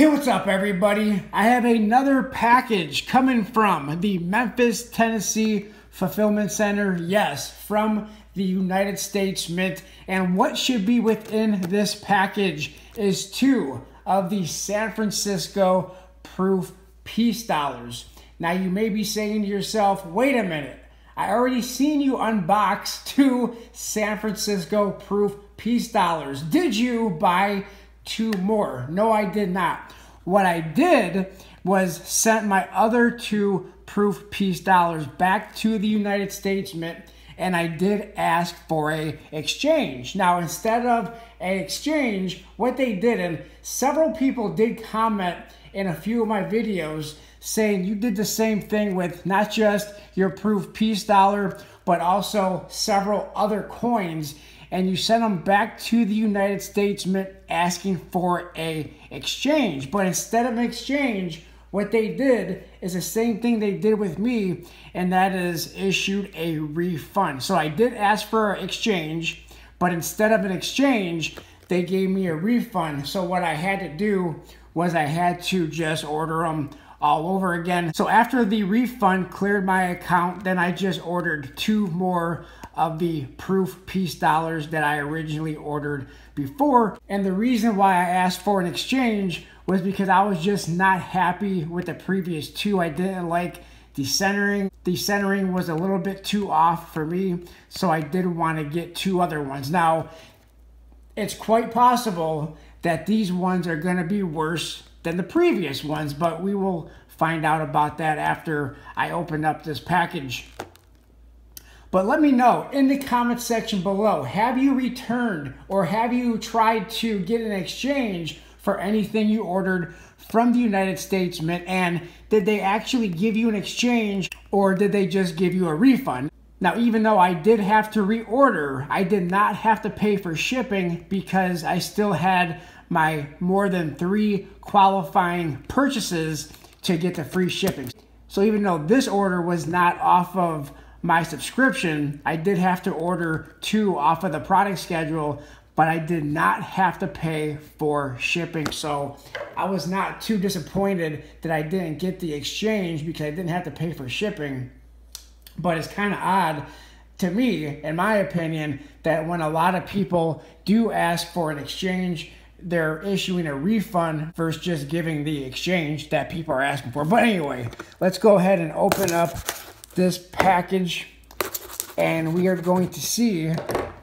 Hey, what's up, everybody? I have another package coming from the Memphis, Tennessee Fulfillment Center. Yes, from the United States Mint. And what should be within this package is two of the San Francisco Proof Peace Dollars. Now, you may be saying to yourself, wait a minute. I already seen you unbox two San Francisco Proof Peace Dollars. Did you buy two more? No, I did not. What I did was sent my other two Proof Peace Dollars back to the United States Mint and I did ask for a exchange. Now, instead of an exchange, what they did, and several people did comment in a few of my videos saying you did the same thing with not just your proof peace dollar, but also several other coins, and you sent them back to the United States Mint asking for a exchange. But instead of an exchange, what they did is the same thing they did with me, and that is issued a refund. So I did ask for an exchange, but instead of an exchange, they gave me a refund. So what I had to do was I had to just order them all over again. So after the refund cleared my account, then I just ordered two more of the proof peace dollars that I originally ordered before. And the reason why I asked for an exchange was because I was just not happy with the previous two. I didn't like the centering. The centering was a little bit too off for me, so I did want to get two other ones. Now, it's quite possible that these ones are going to be worse than the previous ones, but we will find out about that after I open up this package. But let me know in the comment section below, have you returned or have you tried to get an exchange for anything you ordered from the United States Mint? And did they actually give you an exchange or did they just give you a refund? Now, even though I did have to reorder, I did not have to pay for shipping because I still had my more than three qualifying purchases to get the free shipping. So even though this order was not off of my subscription, I did have to order two off of the product schedule, but I did not have to pay for shipping. So I was not too disappointed that I didn't get the exchange because I didn't have to pay for shipping. But it's kind of odd to me, in my opinion, that when a lot of people do ask for an exchange, they're issuing a refund versus just giving the exchange that people are asking for. But anyway, let's go ahead and open up this package and we are going to see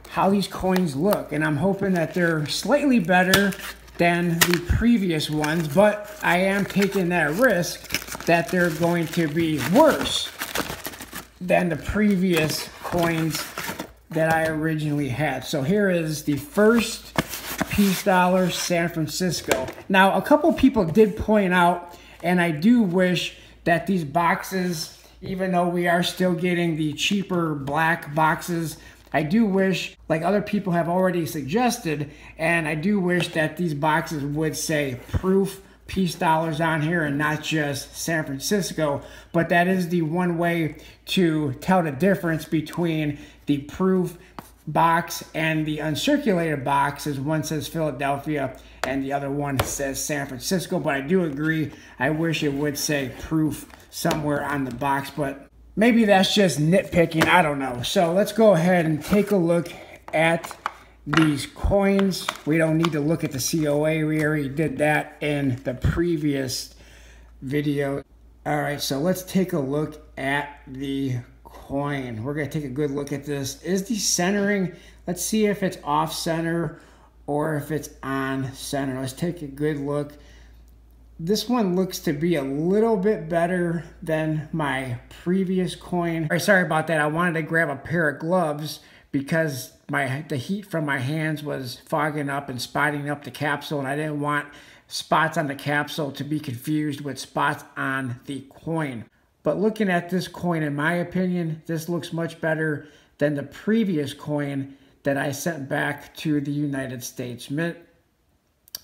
how these coins look. And I'm hoping that they're slightly better than the previous ones, but I am taking that risk that they're going to be worse than the previous coins that I originally had. So here is the first peace dollar San Francisco. Now, a couple people did point out, and I do wish that these boxes even though we are still getting the cheaper black boxes. I do wish, like other people have already suggested, and I do wish that these boxes would say proof peace dollars on here and not just San Francisco. But that is the one way to tell the difference between the proof box and the uncirculated box is one says Philadelphia and the other one says San Francisco. But I do agree, I wish it would say proof somewhere on the box, but maybe that's just nitpicking. I don't know. So let's go ahead and take a look at these coins. We don't need to look at the COA. We already did that in the previous video. All right, so let's take a look at the coin. We're going to take a good look at this. Is the centering, let's see if it's off center or if it's on center. Let's take a good look. This one looks to be a little bit better than my previous coin. Right, sorry about that. I wanted to grab a pair of gloves because my the heat from my hands was fogging up and spotting up the capsule and I didn't want spots on the capsule to be confused with spots on the coin. But looking at this coin, in my opinion, this looks much better than the previous coin that I sent back to the United States Mint.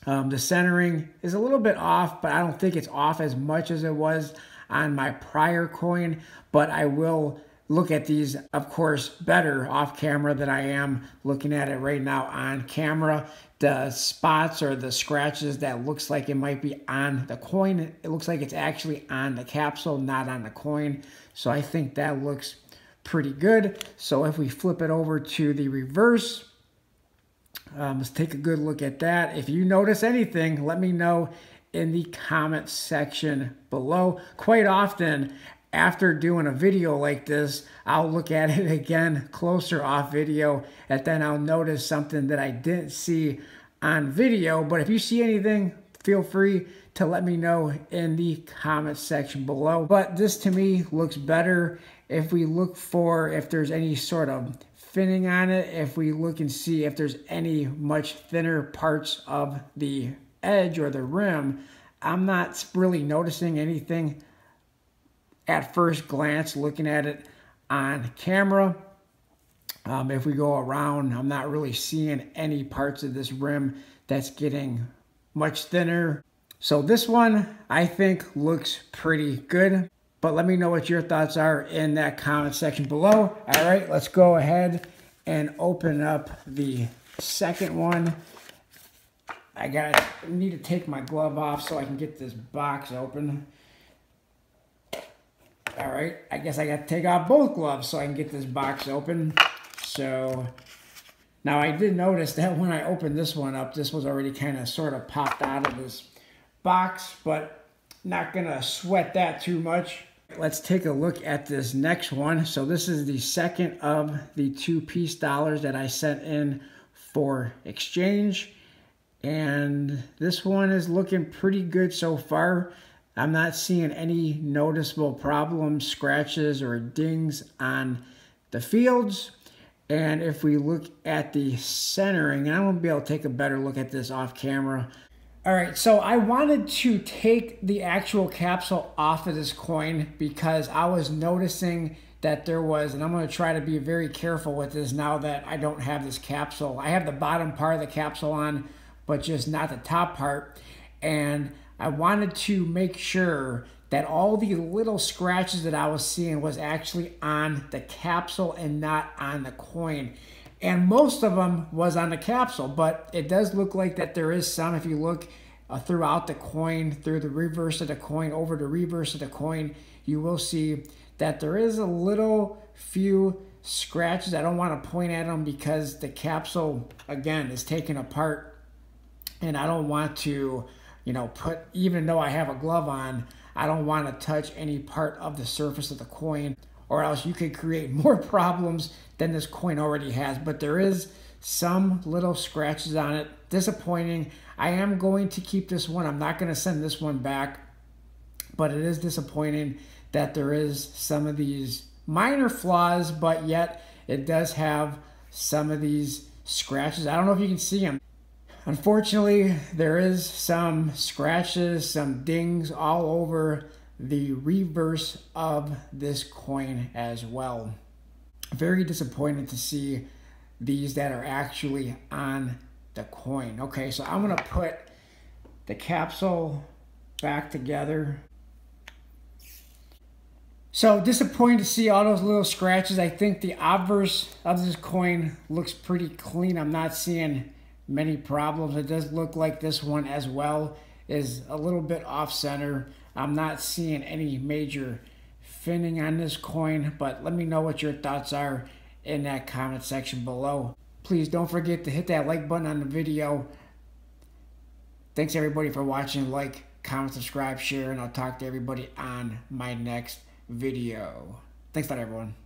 Um, the centering is a little bit off, but I don't think it's off as much as it was on my prior coin. But I will look at these, of course, better off camera than I am looking at it right now on camera. The spots or the scratches that looks like it might be on the coin, it looks like it's actually on the capsule, not on the coin. So I think that looks pretty good. So if we flip it over to the reverse, um, let's take a good look at that. If you notice anything, let me know in the comment section below. Quite often, after doing a video like this, I'll look at it again closer off video, and then I'll notice something that I didn't see on video. But if you see anything, feel free to let me know in the comment section below. But this to me looks better if we look for if there's any sort of finning on it, if we look and see if there's any much thinner parts of the edge or the rim, I'm not really noticing anything at first glance looking at it on camera. Um, if we go around, I'm not really seeing any parts of this rim that's getting much thinner. So this one, I think, looks pretty good. But let me know what your thoughts are in that comment section below. All right, let's go ahead and open up the second one. I gotta need to take my glove off so I can get this box open. All right, I guess I got to take off both gloves so I can get this box open. So now I did notice that when I opened this one up, this was already kind of sort of popped out of this box, but not gonna sweat that too much. Let's take a look at this next one. So this is the second of the two peace dollars that I sent in for exchange. And this one is looking pretty good so far. I'm not seeing any noticeable problems, scratches, or dings on the fields. And if we look at the centering, I'm going to be able to take a better look at this off camera. All right, so I wanted to take the actual capsule off of this coin because I was noticing that there was, and I'm going to try to be very careful with this now that I don't have this capsule. I have the bottom part of the capsule on, but just not the top part. And I wanted to make sure that all the little scratches that I was seeing was actually on the capsule and not on the coin. And most of them was on the capsule, but it does look like that there is some, if you look uh, throughout the coin, through the reverse of the coin, over the reverse of the coin, you will see that there is a little few scratches. I don't want to point at them because the capsule, again, is taken apart and I don't want to you know, put, even though I have a glove on, I don't want to touch any part of the surface of the coin or else you could create more problems than this coin already has. But there is some little scratches on it. Disappointing. I am going to keep this one. I'm not going to send this one back. But it is disappointing that there is some of these minor flaws, but yet it does have some of these scratches. I don't know if you can see them. Unfortunately, there is some scratches, some dings all over the reverse of this coin as well. Very disappointed to see these that are actually on the coin. Okay, so I'm gonna put the capsule back together. So disappointed to see all those little scratches. I think the obverse of this coin looks pretty clean. I'm not seeing many problems. It does look like this one as well is a little bit off center. I'm not seeing any major finning on this coin, but let me know what your thoughts are in that comment section below. Please don't forget to hit that like button on the video. Thanks everybody for watching. Like, comment, subscribe, share, and I'll talk to everybody on my next video. Thanks a lot, everyone.